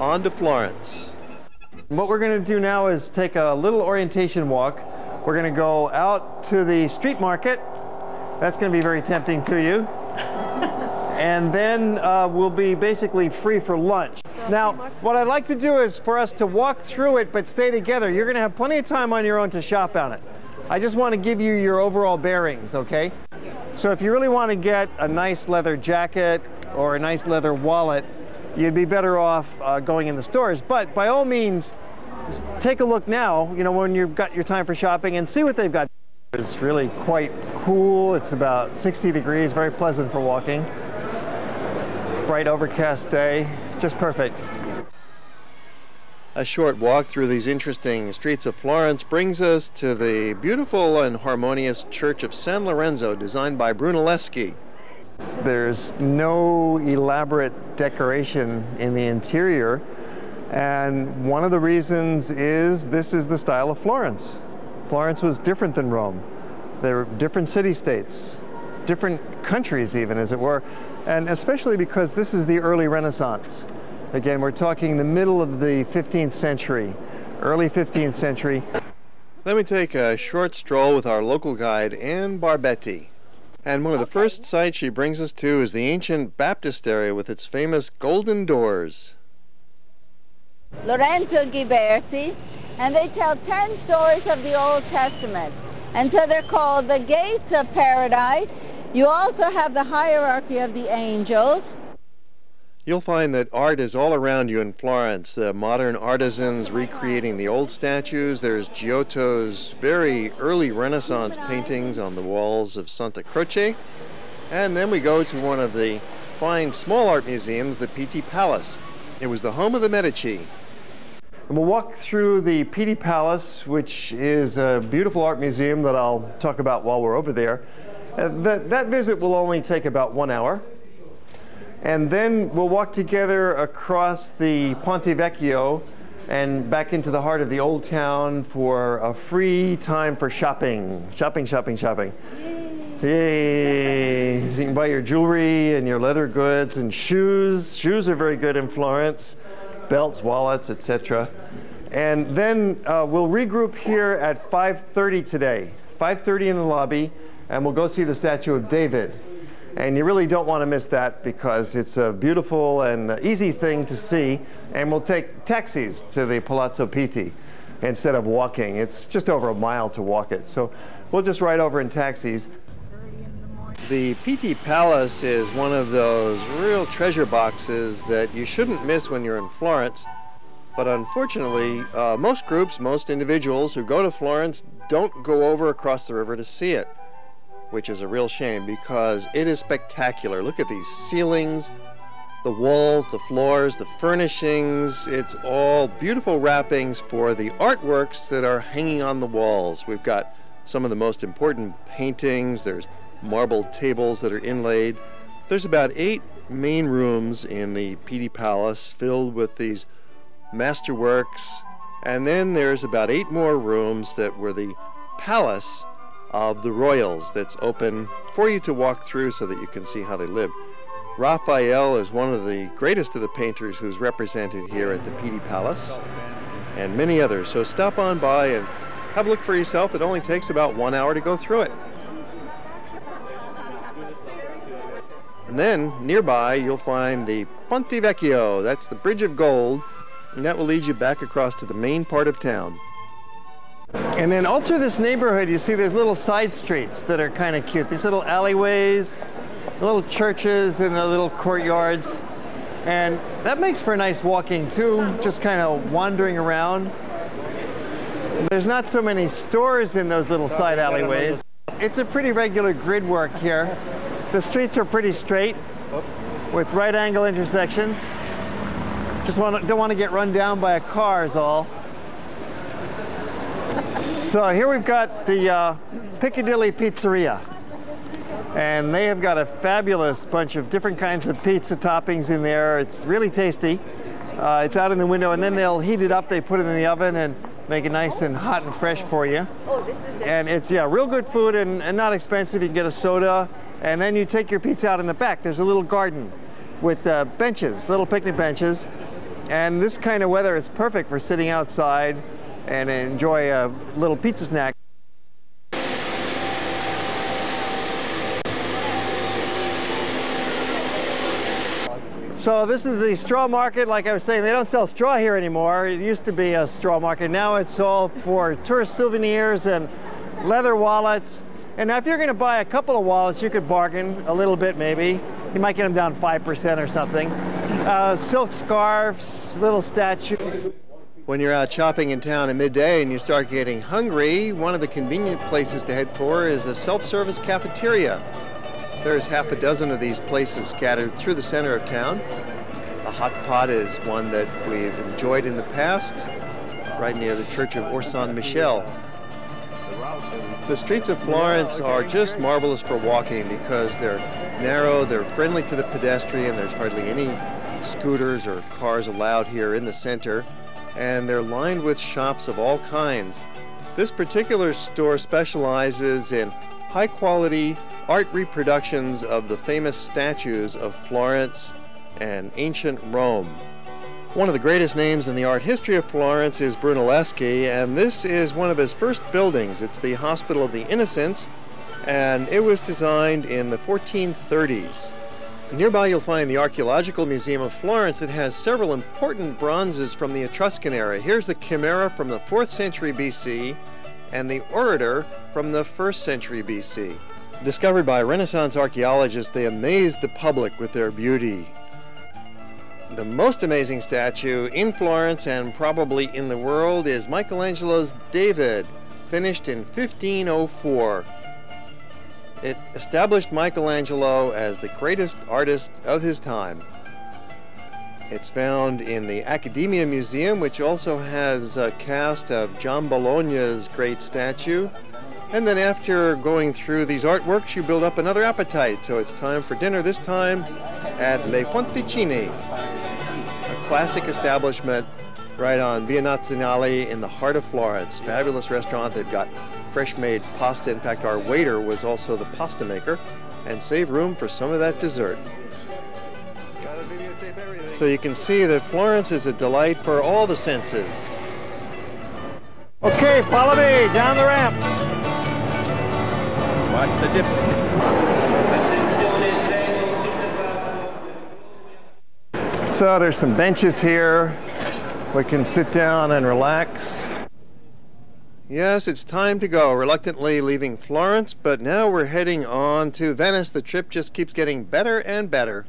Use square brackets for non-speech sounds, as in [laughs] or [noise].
on to Florence. What we're going to do now is take a little orientation walk. We're going to go out to the street market. That's going to be very tempting to you. [laughs] and then uh, we'll be basically free for lunch. Now, what I'd like to do is for us to walk through it but stay together. You're going to have plenty of time on your own to shop on it. I just want to give you your overall bearings, okay? So if you really want to get a nice leather jacket or a nice leather wallet, you'd be better off uh, going in the stores. But by all means, take a look now, you know, when you've got your time for shopping and see what they've got. It's really quite cool. It's about 60 degrees, very pleasant for walking. Bright overcast day, just perfect. A short walk through these interesting streets of Florence brings us to the beautiful and harmonious Church of San Lorenzo designed by Brunelleschi. There's no elaborate decoration in the interior and one of the reasons is this is the style of Florence. Florence was different than Rome. There were different city-states, different countries even as it were, and especially because this is the early Renaissance. Again, we're talking the middle of the 15th century, early 15th century. Let me take a short stroll with our local guide, Anne Barbetti. And one of the first sights she brings us to is the ancient baptistery with its famous golden doors. Lorenzo Ghiberti, and they tell 10 stories of the Old Testament. And so they're called the gates of paradise. You also have the hierarchy of the angels. You'll find that art is all around you in Florence. Uh, modern artisans recreating the old statues. There's Giotto's very early Renaissance paintings on the walls of Santa Croce. And then we go to one of the fine small art museums, the Pitti Palace. It was the home of the Medici. And we'll walk through the Pitti Palace, which is a beautiful art museum that I'll talk about while we're over there. Uh, that, that visit will only take about one hour. And then we'll walk together across the Ponte Vecchio and back into the heart of the old town for a free time for shopping. Shopping, shopping, shopping. Yay! So you can buy your jewelry and your leather goods and shoes. Shoes are very good in Florence. Belts, wallets, etc. And then uh, we'll regroup here at 5.30 today. 5.30 in the lobby, and we'll go see the statue of David. And you really don't want to miss that because it's a beautiful and easy thing to see. And we'll take taxis to the Palazzo Pitti instead of walking. It's just over a mile to walk it. So we'll just ride over in taxis. The Pitti Palace is one of those real treasure boxes that you shouldn't miss when you're in Florence. But unfortunately, uh, most groups, most individuals who go to Florence don't go over across the river to see it which is a real shame because it is spectacular. Look at these ceilings, the walls, the floors, the furnishings. It's all beautiful wrappings for the artworks that are hanging on the walls. We've got some of the most important paintings. There's marble tables that are inlaid. There's about eight main rooms in the Pitti Palace filled with these masterworks. And then there's about eight more rooms that were the palace of the Royals that's open for you to walk through so that you can see how they lived. Raphael is one of the greatest of the painters who's represented here at the Pitti Palace, and many others. So stop on by and have a look for yourself. It only takes about one hour to go through it. And then nearby you'll find the Ponte Vecchio. That's the Bridge of Gold, and that will lead you back across to the main part of town. And then all through this neighborhood, you see there's little side streets that are kind of cute. These little alleyways, little churches and the little courtyards. And that makes for a nice walking too, just kind of wandering around. There's not so many stores in those little side alleyways. It's a pretty regular grid work here. The streets are pretty straight with right angle intersections. Just want to, don't want to get run down by a car is all. So here we've got the uh, Piccadilly Pizzeria. And they have got a fabulous bunch of different kinds of pizza toppings in there. It's really tasty. Uh, it's out in the window and then they'll heat it up. They put it in the oven and make it nice and hot and fresh for you. Oh, this is it. And it's, yeah, real good food and, and not expensive. You can get a soda and then you take your pizza out in the back. There's a little garden with uh, benches, little picnic benches. And this kind of weather is perfect for sitting outside and enjoy a little pizza snack. So this is the straw market. Like I was saying, they don't sell straw here anymore. It used to be a straw market. Now it's all for tourist souvenirs and leather wallets. And now if you're going to buy a couple of wallets, you could bargain a little bit maybe. You might get them down 5% or something. Uh, silk scarves, little statues. When you're out shopping in town at midday and you start getting hungry, one of the convenient places to head for is a self-service cafeteria. There's half a dozen of these places scattered through the center of town. The Hot Pot is one that we've enjoyed in the past, right near the Church of Or San Michele. The streets of Florence are just marvelous for walking because they're narrow, they're friendly to the pedestrian, there's hardly any scooters or cars allowed here in the center, and they're lined with shops of all kinds. This particular store specializes in high quality art reproductions of the famous statues of Florence and ancient Rome. One of the greatest names in the art history of Florence is Brunelleschi, and this is one of his first buildings. It's the Hospital of the Innocents, and it was designed in the 1430s. Nearby you'll find the Archaeological Museum of Florence that has several important bronzes from the Etruscan era. Here's the Chimera from the 4th century BC and the Orator from the 1st century BC. Discovered by Renaissance archaeologists, they amazed the public with their beauty. The most amazing statue in Florence and probably in the world is Michelangelo's David, finished in 1504. It established Michelangelo as the greatest artist of his time. It's found in the Accademia Museum, which also has a cast of Giambologna's great statue. And then after going through these artworks, you build up another appetite. So it's time for dinner this time at Le Fonticine, a classic establishment right on Via Nazionale in the heart of Florence. Fabulous restaurant. They've got fresh made pasta. In fact, our waiter was also the pasta maker and save room for some of that dessert. So you can see that Florence is a delight for all the senses. Okay, follow me down the ramp. Watch the dip. So there's some benches here. We can sit down and relax. Yes, it's time to go. Reluctantly leaving Florence, but now we're heading on to Venice. The trip just keeps getting better and better.